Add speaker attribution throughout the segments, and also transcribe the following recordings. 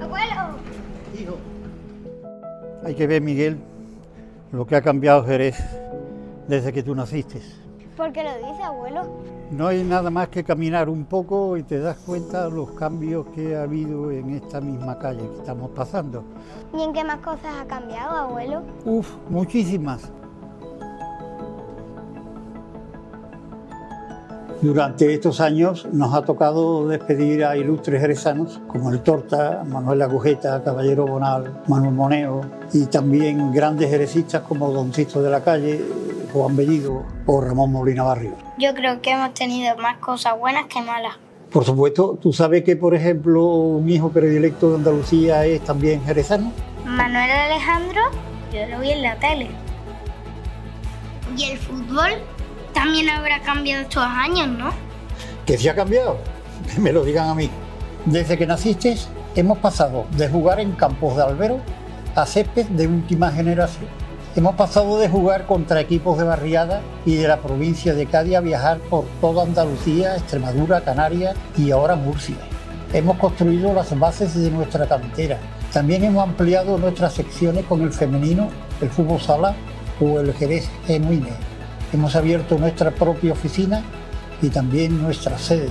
Speaker 1: Abuelo.
Speaker 2: Hijo. Hay que ver, Miguel, lo que ha cambiado Jerez desde que tú naciste.
Speaker 1: ¿Por qué lo dice, abuelo?
Speaker 2: No hay nada más que caminar un poco y te das cuenta de los cambios que ha habido en esta misma calle que estamos pasando.
Speaker 1: ¿Y en qué más cosas ha cambiado, abuelo?
Speaker 2: Uf, muchísimas. Durante estos años nos ha tocado despedir a ilustres jerezanos como el Torta, Manuel Agujeta, Caballero Bonal, Manuel Moneo y también grandes jerecistas como Don Sisto de la Calle, Juan Bellido o Ramón Molina Barrio.
Speaker 1: Yo creo que hemos tenido más cosas buenas que malas.
Speaker 2: Por supuesto, tú sabes que, por ejemplo, un hijo predilecto de Andalucía es también jerezano.
Speaker 1: Manuel Alejandro, yo lo vi en la tele. ¿Y el fútbol? También habrá cambiado estos años, ¿no?
Speaker 2: ¿Que se ha cambiado? Que me lo digan a mí. Desde que naciste hemos pasado de jugar en campos de albero a césped de última generación. Hemos pasado de jugar contra equipos de barriada y de la provincia de Cádiz a viajar por toda Andalucía, Extremadura, Canarias y ahora Murcia. Hemos construido las bases de nuestra cantera. También hemos ampliado nuestras secciones con el femenino, el fútbol sala o el Jerez Genuine. Hemos abierto nuestra propia oficina y también nuestra sede.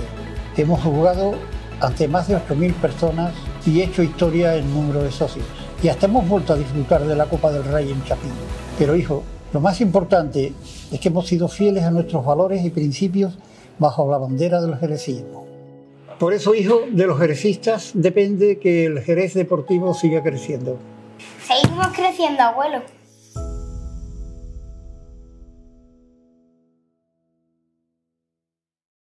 Speaker 2: Hemos jugado ante más de 8.000 personas y hecho historia en número de socios. Y hasta hemos vuelto a disfrutar de la Copa del Rey en Chapín. Pero hijo, lo más importante es que hemos sido fieles a nuestros valores y principios bajo la bandera del jerecismo. Por eso, hijo, de los jerecistas depende que el Jerez Deportivo siga creciendo.
Speaker 1: Seguimos creciendo, abuelo.